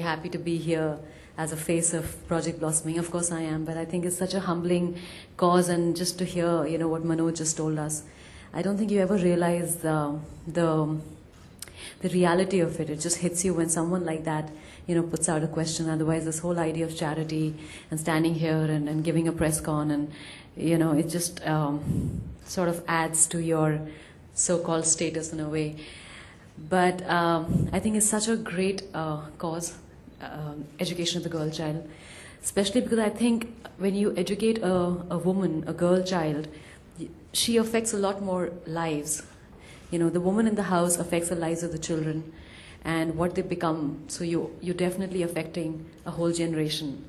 happy to be here as a face of Project Blossoming. Of course, I am, but I think it's such a humbling cause, and just to hear, you know, what Manoj just told us, I don't think you ever realize the the the reality of it. It just hits you when someone like that, you know, puts out a question. Otherwise, this whole idea of charity and standing here and, and giving a press con and, you know, it just um, sort of adds to your so-called status in a way. But um, I think it's such a great uh, cause, um education of the girl child, especially because I think when you educate a, a woman, a girl child, she affects a lot more lives. You know, the woman in the house affects the lives of the children and what they become. So you, you're definitely affecting a whole generation.